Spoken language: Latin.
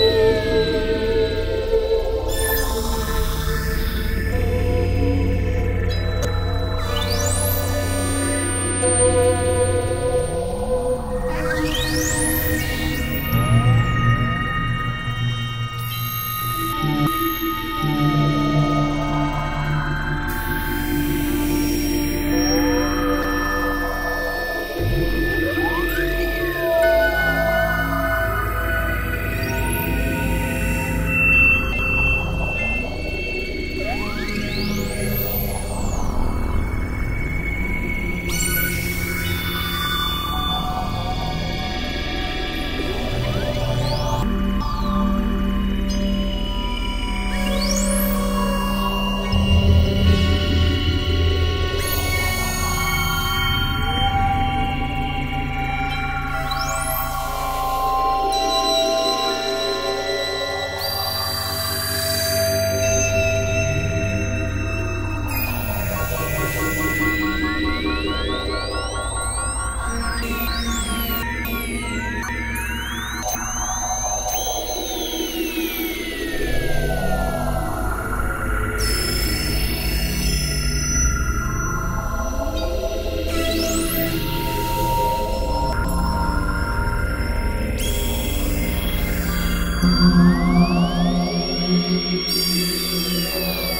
you. Thank you.